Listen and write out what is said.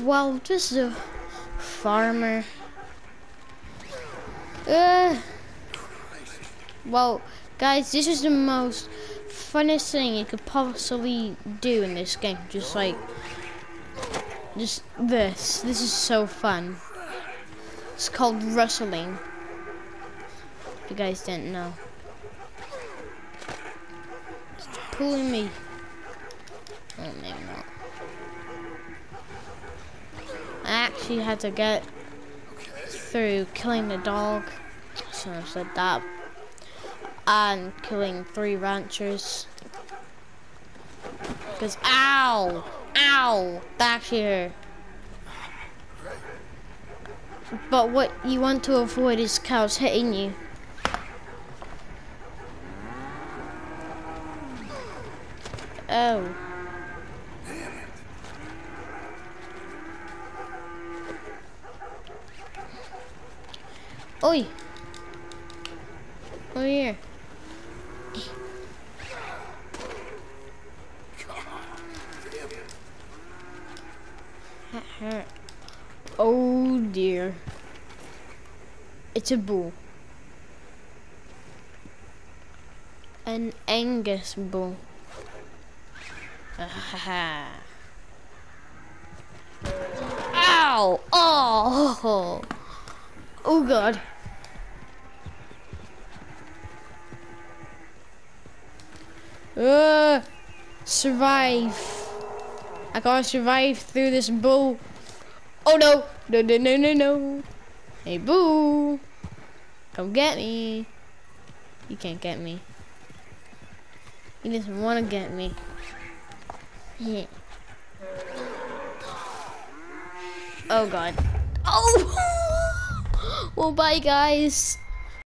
well, just a farmer. Uh, well, guys, this is the most funnest thing you could possibly do in this game. Just like, just this. This is so fun. It's called rustling. If you guys didn't know. It's pulling me. I actually had to get through killing the dog. So I said that. And killing three ranchers. Because, ow! Ow! Back here. But what you want to avoid is cows hitting you. Oh. Oi! Over here. That hurt. Oh dear. It's a bull. An Angus bull. Ow! Oh! Oh god. Uh, survive. I gotta survive through this bull. Oh no! No, no, no, no, no. Hey, boo. Come get me. You can't get me. He doesn't want to get me. Oh god. Oh! well, bye guys.